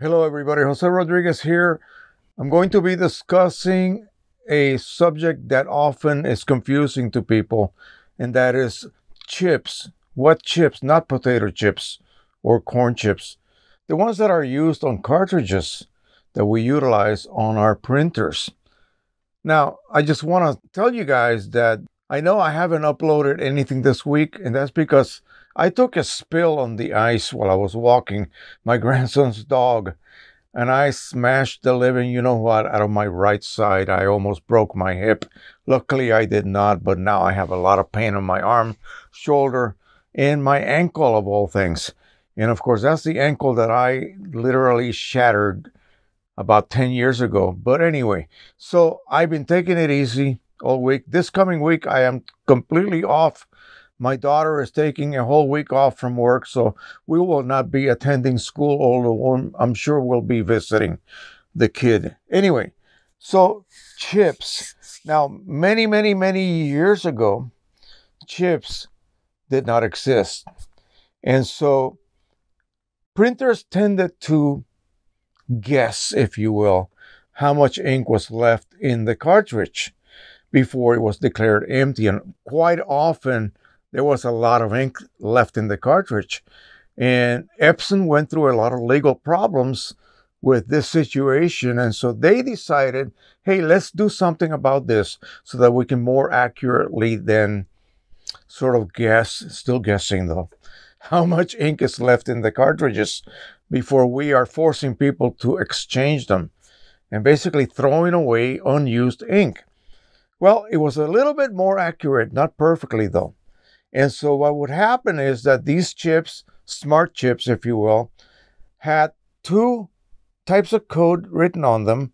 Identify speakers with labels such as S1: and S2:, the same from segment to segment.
S1: Hello, everybody. Jose Rodriguez here. I'm going to be discussing a subject that often is confusing to people, and that is chips. What chips? Not potato chips or corn chips. The ones that are used on cartridges that we utilize on our printers. Now, I just want to tell you guys that I know I haven't uploaded anything this week, and that's because I took a spill on the ice while I was walking my grandson's dog, and I smashed the living, you know what, out of my right side. I almost broke my hip. Luckily, I did not, but now I have a lot of pain on my arm, shoulder, and my ankle, of all things. And of course, that's the ankle that I literally shattered about 10 years ago. But anyway, so I've been taking it easy all week. This coming week, I am completely off my daughter is taking a whole week off from work, so we will not be attending school, although I'm sure we'll be visiting the kid. Anyway, so chips. Now, many, many, many years ago, chips did not exist. And so printers tended to guess, if you will, how much ink was left in the cartridge before it was declared empty. And quite often, there was a lot of ink left in the cartridge. And Epson went through a lot of legal problems with this situation. And so they decided, hey, let's do something about this so that we can more accurately then sort of guess, still guessing though, how much ink is left in the cartridges before we are forcing people to exchange them and basically throwing away unused ink. Well, it was a little bit more accurate, not perfectly though. And so what would happen is that these chips, smart chips, if you will, had two types of code written on them.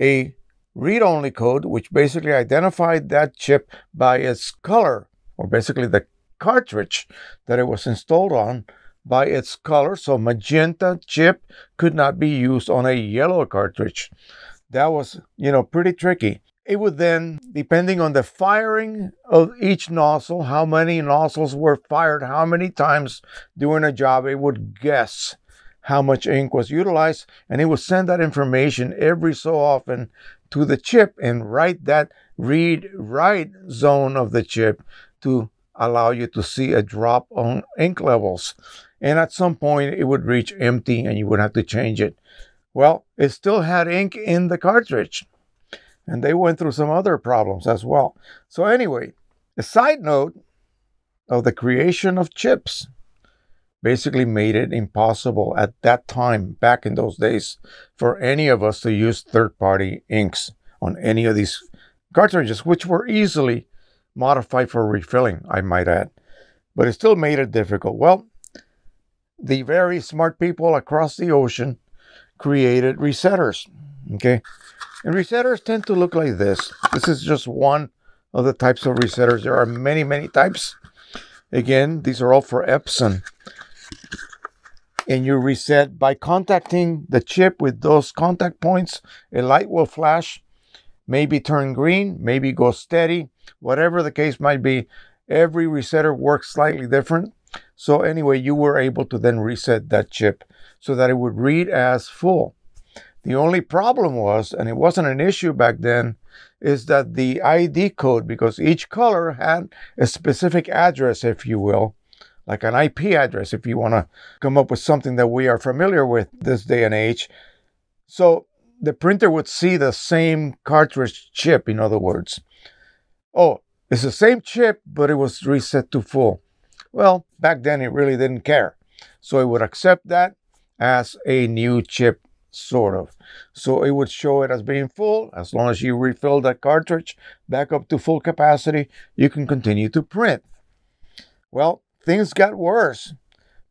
S1: A read-only code, which basically identified that chip by its color, or basically the cartridge that it was installed on by its color. So magenta chip could not be used on a yellow cartridge. That was, you know, pretty tricky. It would then, depending on the firing of each nozzle, how many nozzles were fired, how many times during a job, it would guess how much ink was utilized, and it would send that information every so often to the chip and write that read write zone of the chip to allow you to see a drop on ink levels. And at some point, it would reach empty and you would have to change it. Well, it still had ink in the cartridge and they went through some other problems as well. So, anyway, a side note of the creation of chips basically made it impossible at that time, back in those days, for any of us to use third party inks on any of these cartridges, which were easily modified for refilling, I might add. But it still made it difficult. Well, the very smart people across the ocean created resetters. Okay. And resetters tend to look like this. This is just one of the types of resetters. There are many, many types. Again, these are all for Epson. And you reset by contacting the chip with those contact points. A light will flash, maybe turn green, maybe go steady, whatever the case might be. Every resetter works slightly different. So anyway, you were able to then reset that chip so that it would read as full. The only problem was, and it wasn't an issue back then, is that the ID code, because each color had a specific address, if you will, like an IP address, if you want to come up with something that we are familiar with this day and age. So the printer would see the same cartridge chip, in other words. Oh, it's the same chip, but it was reset to full. Well, back then it really didn't care. So it would accept that as a new chip sort of. So it would show it as being full. As long as you refill that cartridge back up to full capacity, you can continue to print. Well, things got worse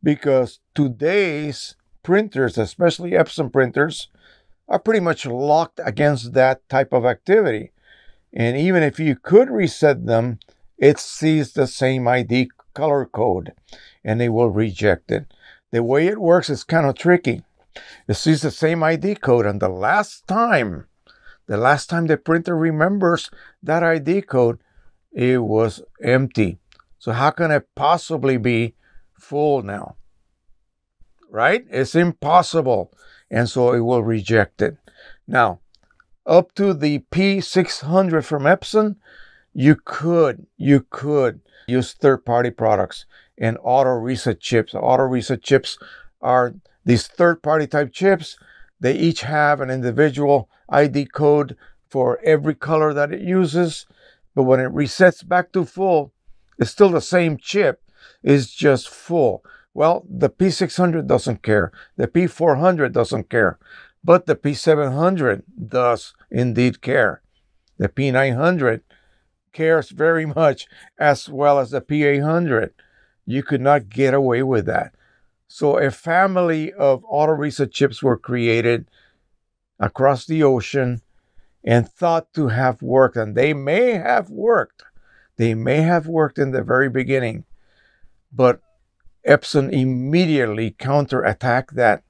S1: because today's printers, especially Epson printers, are pretty much locked against that type of activity. And even if you could reset them, it sees the same ID color code and they will reject it. The way it works is kind of tricky it sees the same ID code, and the last time, the last time the printer remembers that ID code, it was empty. So how can it possibly be full now? Right? It's impossible. and so it will reject it. Now, up to the P600 from Epson, you could, you could use third-party products and auto reset chips. Auto reset chips are these third-party type chips. They each have an individual ID code for every color that it uses, but when it resets back to full, it's still the same chip, it's just full. Well, the P600 doesn't care. The P400 doesn't care. But the P700 does indeed care. The P900 cares very much as well as the P800. You could not get away with that. So a family of auto reset chips were created across the ocean and thought to have worked, and they may have worked. They may have worked in the very beginning, but Epson immediately counterattacked that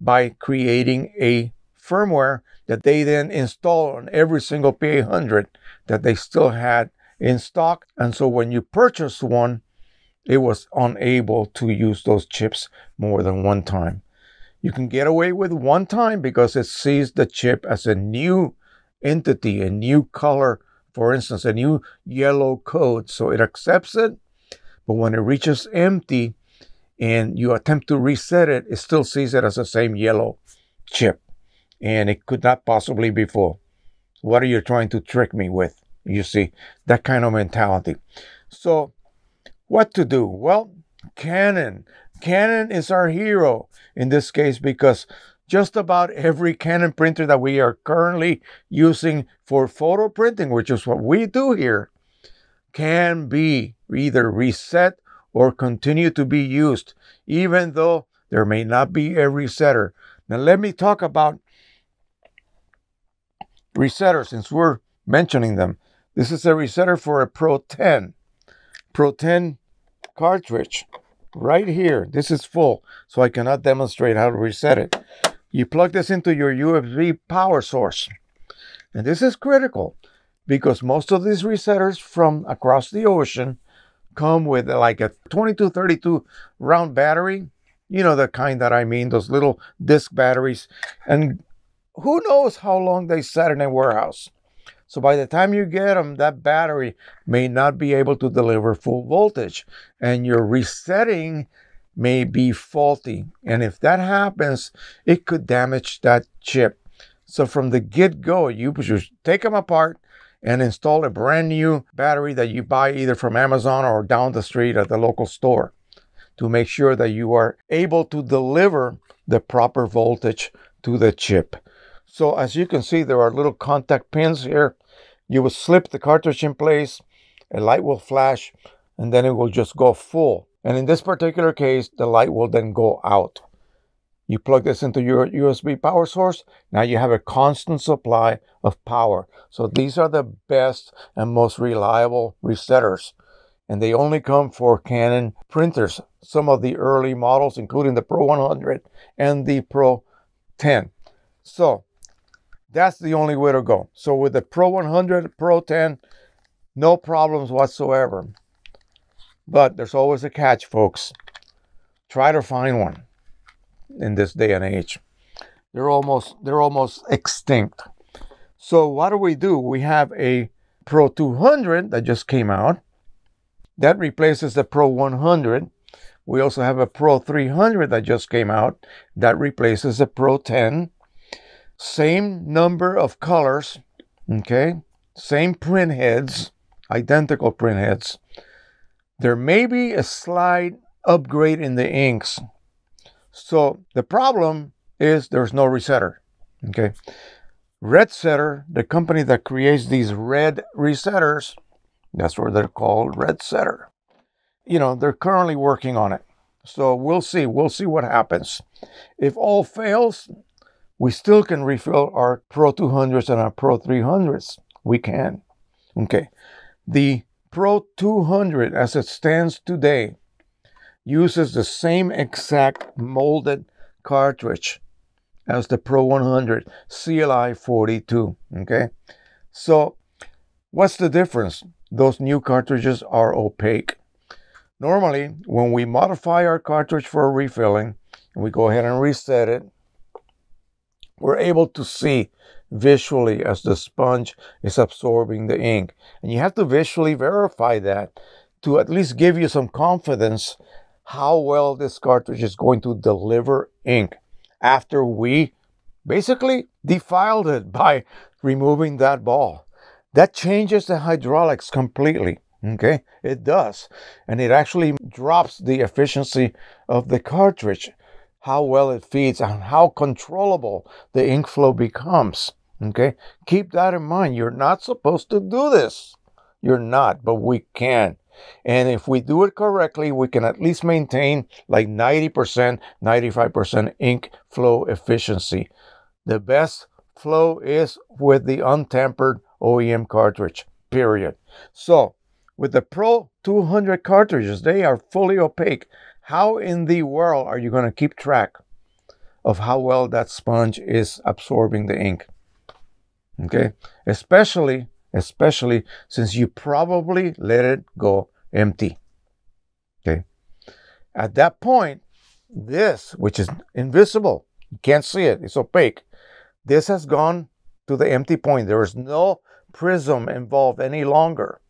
S1: by creating a firmware that they then installed on every single P800 that they still had in stock. And so when you purchase one, it was unable to use those chips more than one time. You can get away with one time because it sees the chip as a new entity, a new color, for instance, a new yellow code. So it accepts it, but when it reaches empty, and you attempt to reset it, it still sees it as the same yellow chip. And it could not possibly be full. What are you trying to trick me with? You see, that kind of mentality. So, what to do? Well, Canon. Canon is our hero in this case because just about every Canon printer that we are currently using for photo printing, which is what we do here, can be either reset or continue to be used, even though there may not be a resetter. Now, let me talk about resetters since we're mentioning them. This is a resetter for a Pro 10. Pro 10 cartridge right here. This is full, so I cannot demonstrate how to reset it. You plug this into your USB power source. And this is critical because most of these resetters from across the ocean come with like a 2232 round battery. You know, the kind that I mean, those little disc batteries. And who knows how long they sat in a warehouse. So by the time you get them, that battery may not be able to deliver full voltage and your resetting may be faulty. And if that happens, it could damage that chip. So from the get go, you should take them apart, and install a brand new battery that you buy either from Amazon or down the street at the local store to make sure that you are able to deliver the proper voltage to the chip. So as you can see, there are little contact pins here. You will slip the cartridge in place, a light will flash, and then it will just go full. And in this particular case, the light will then go out. You plug this into your USB power source. Now you have a constant supply of power. So these are the best and most reliable resetters. And they only come for Canon printers. Some of the early models, including the Pro 100 and the Pro 10. So that's the only way to go. So with the Pro 100, Pro 10, no problems whatsoever. But there's always a catch, folks. Try to find one in this day and age. They're almost they're almost extinct. So what do we do? We have a Pro 200 that just came out. That replaces the Pro 100. We also have a Pro 300 that just came out. That replaces the Pro 10. Same number of colors, okay? Same print heads, identical print heads. There may be a slight upgrade in the inks. So the problem is there's no resetter. Okay. Red Setter, the company that creates these red resetters, that's where they're called Red Setter. You know, they're currently working on it. So we'll see. We'll see what happens. If all fails, we still can refill our Pro 200s and our Pro 300s. We can. Okay. The Pro 200, as it stands today, uses the same exact molded cartridge as the Pro 100 CLI 42. Okay, so what's the difference? Those new cartridges are opaque. Normally, when we modify our cartridge for refilling, we go ahead and reset it, we're able to see visually as the sponge is absorbing the ink. And you have to visually verify that to at least give you some confidence how well this cartridge is going to deliver ink after we basically defiled it by removing that ball. That changes the hydraulics completely. Okay, it does. And it actually drops the efficiency of the cartridge, how well it feeds, and how controllable the ink flow becomes. Okay, keep that in mind. You're not supposed to do this. You're not, but we can. And if we do it correctly, we can at least maintain like 90%, 95% ink flow efficiency. The best flow is with the untampered OEM cartridge, period. So, with the Pro 200 cartridges, they are fully opaque. How in the world are you going to keep track of how well that sponge is absorbing the ink? Okay, especially especially since you probably let it go empty. Okay. At that point, this, which is invisible, you can't see it, it's opaque, this has gone to the empty point. There is no prism involved any longer.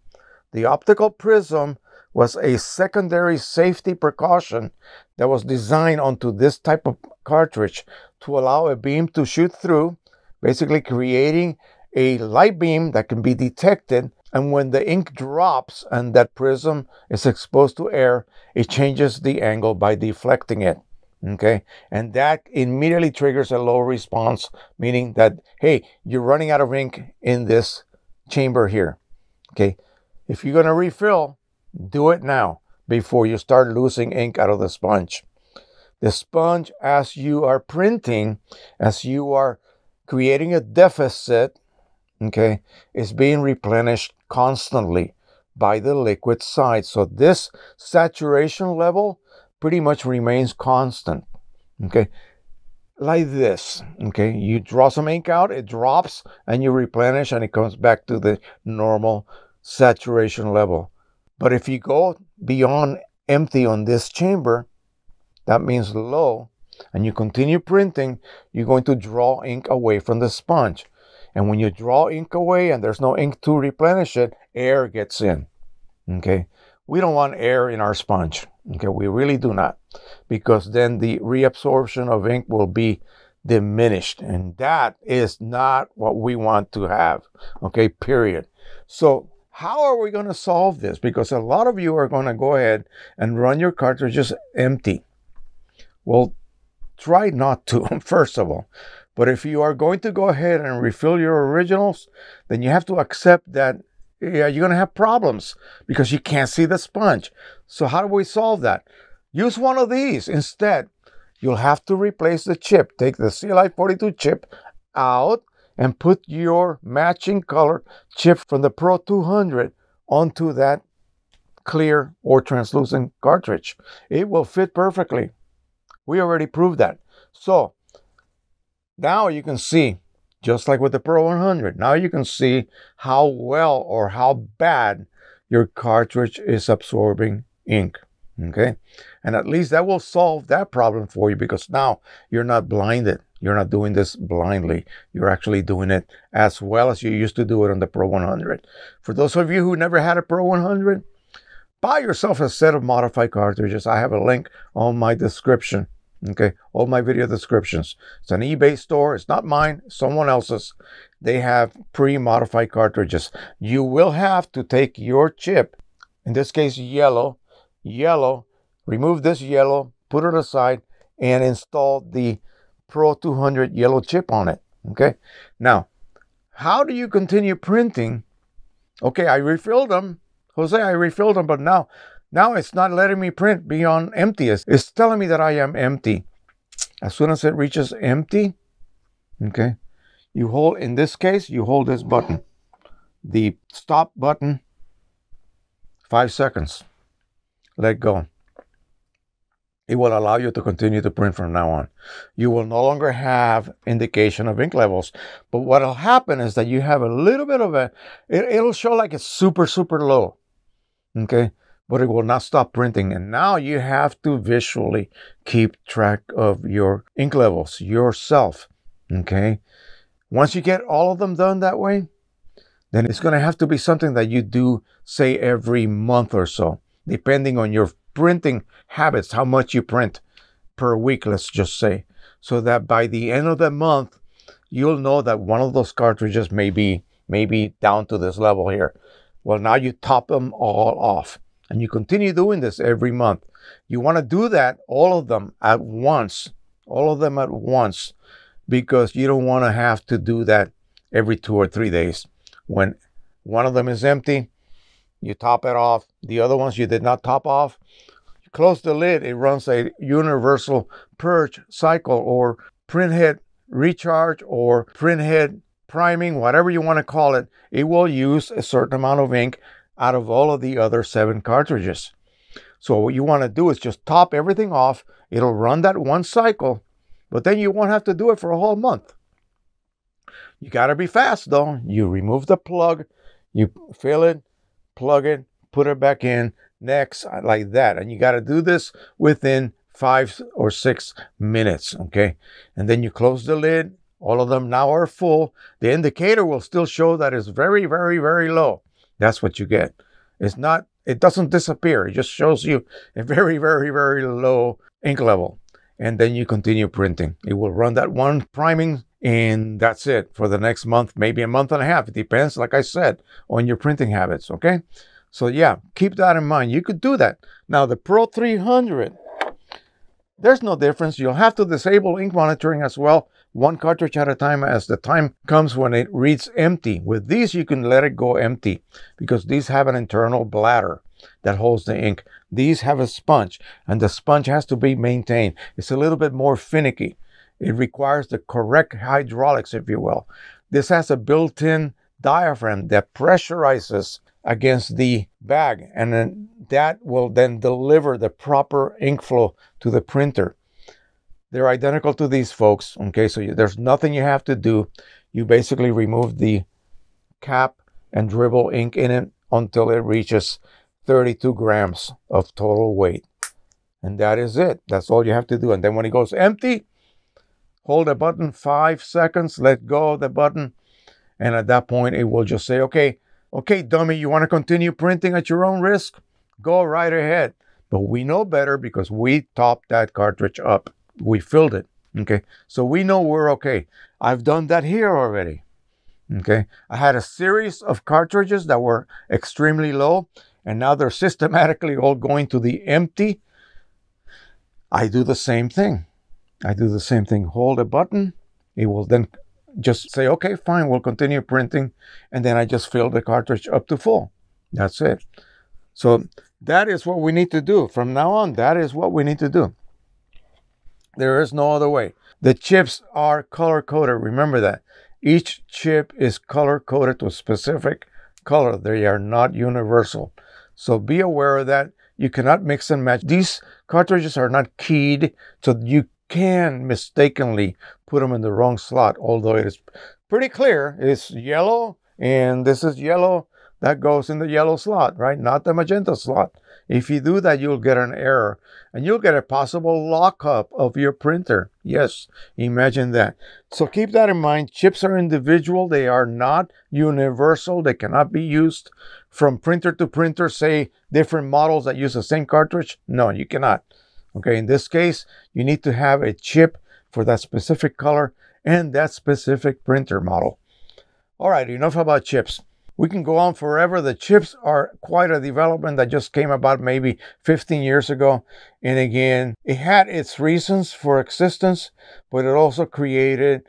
S1: The optical prism was a secondary safety precaution that was designed onto this type of cartridge to allow a beam to shoot through, basically creating a light beam that can be detected. And when the ink drops and that prism is exposed to air, it changes the angle by deflecting it. Okay. And that immediately triggers a low response, meaning that, hey, you're running out of ink in this chamber here. Okay. If you're going to refill, do it now before you start losing ink out of the sponge. The sponge, as you are printing, as you are creating a deficit, okay, is being replenished constantly by the liquid side. So this saturation level pretty much remains constant, okay? Like this, okay? You draw some ink out, it drops, and you replenish, and it comes back to the normal saturation level. But if you go beyond empty on this chamber, that means low, and you continue printing, you're going to draw ink away from the sponge. And when you draw ink away and there's no ink to replenish it, air gets in. Okay. We don't want air in our sponge. Okay. We really do not because then the reabsorption of ink will be diminished. And that is not what we want to have. Okay. Period. So how are we going to solve this? Because a lot of you are going to go ahead and run your cartridges empty. Well, try not to, first of all. But if you are going to go ahead and refill your originals, then you have to accept that yeah, you're going to have problems because you can't see the sponge. So how do we solve that? Use one of these instead. You'll have to replace the chip. Take the CLI 42 chip out and put your matching color chip from the Pro 200 onto that clear or translucent cartridge. It will fit perfectly. We already proved that. So now you can see, just like with the Pro 100, now you can see how well or how bad your cartridge is absorbing ink. Okay. And at least that will solve that problem for you because now you're not blinded. You're not doing this blindly. You're actually doing it as well as you used to do it on the Pro 100. For those of you who never had a Pro 100, buy yourself a set of modified cartridges. I have a link on my description Okay, all my video descriptions. It's an eBay store. It's not mine, someone else's. They have pre-modified cartridges. You will have to take your chip, in this case yellow, yellow, remove this yellow, put it aside, and install the Pro 200 yellow chip on it. Okay, now, how do you continue printing? Okay, I refilled them. Jose, I refilled them, but now now it's not letting me print beyond empty. It's telling me that I am empty. As soon as it reaches empty, okay, you hold, in this case, you hold this button, the stop button, five seconds. Let go. It will allow you to continue to print from now on. You will no longer have indication of ink levels, but what will happen is that you have a little bit of a, it, it'll show like it's super, super low. Okay but it will not stop printing. And now you have to visually keep track of your ink levels yourself. Okay. Once you get all of them done that way, then it's going to have to be something that you do, say, every month or so, depending on your printing habits, how much you print per week, let's just say. So that by the end of the month, you'll know that one of those cartridges may be maybe down to this level here. Well, now you top them all off and you continue doing this every month. You want to do that, all of them at once, all of them at once, because you don't want to have to do that every two or three days. When one of them is empty, you top it off. The other ones you did not top off, you close the lid. It runs a universal purge cycle or printhead recharge or printhead priming, whatever you want to call it. It will use a certain amount of ink out of all of the other seven cartridges. So what you want to do is just top everything off. It'll run that one cycle, but then you won't have to do it for a whole month. You got to be fast though. You remove the plug, you fill it, plug it, put it back in, next, like that. And you got to do this within five or six minutes, okay? And then you close the lid. All of them now are full. The indicator will still show that it's very, very, very low. That's what you get. It's not, it doesn't disappear. It just shows you a very, very, very low ink level. And then you continue printing. It will run that one priming and that's it for the next month, maybe a month and a half. It depends, like I said, on your printing habits. Okay. So yeah, keep that in mind. You could do that. Now the Pro 300, there's no difference. You'll have to disable ink monitoring as well one cartridge at a time as the time comes when it reads empty. With these, you can let it go empty because these have an internal bladder that holds the ink. These have a sponge and the sponge has to be maintained. It's a little bit more finicky. It requires the correct hydraulics, if you will. This has a built-in diaphragm that pressurizes against the bag and then that will then deliver the proper ink flow to the printer. They're identical to these folks. Okay, so you, there's nothing you have to do. You basically remove the cap and dribble ink in it until it reaches 32 grams of total weight. And that is it. That's all you have to do. And then when it goes empty, hold the button five seconds, let go of the button. And at that point, it will just say, okay, okay, dummy, you want to continue printing at your own risk? Go right ahead. But we know better because we topped that cartridge up we filled it. Okay. So we know we're okay. I've done that here already. Okay. I had a series of cartridges that were extremely low and now they're systematically all going to the empty. I do the same thing. I do the same thing. Hold a button. It will then just say, okay, fine, we'll continue printing. And then I just fill the cartridge up to full. That's it. So that is what we need to do. From now on, that is what we need to do. There is no other way. The chips are color coded. Remember that. Each chip is color coded to a specific color. They are not universal. So be aware of that. You cannot mix and match. These cartridges are not keyed, so you can mistakenly put them in the wrong slot, although it is pretty clear. It's yellow, and this is yellow. That goes in the yellow slot, right? Not the magenta slot. If you do that, you'll get an error and you'll get a possible lockup of your printer. Yes, imagine that. So keep that in mind. Chips are individual. They are not universal. They cannot be used from printer to printer, say different models that use the same cartridge. No, you cannot. Okay, in this case, you need to have a chip for that specific color and that specific printer model. All right, enough about chips we can go on forever. The chips are quite a development that just came about maybe 15 years ago. And again, it had its reasons for existence, but it also created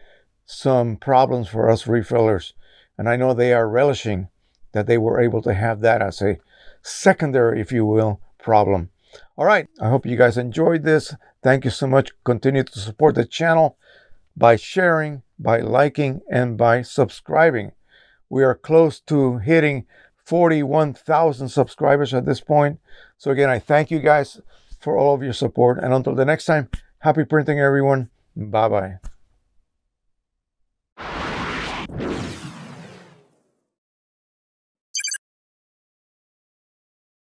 S1: some problems for us refillers. And I know they are relishing that they were able to have that as a secondary, if you will, problem. All right. I hope you guys enjoyed this. Thank you so much. Continue to support the channel by sharing, by liking, and by subscribing. We are close to hitting 41,000 subscribers at this point. So, again, I thank you guys for all of your support. And until the next time, happy printing, everyone. Bye bye.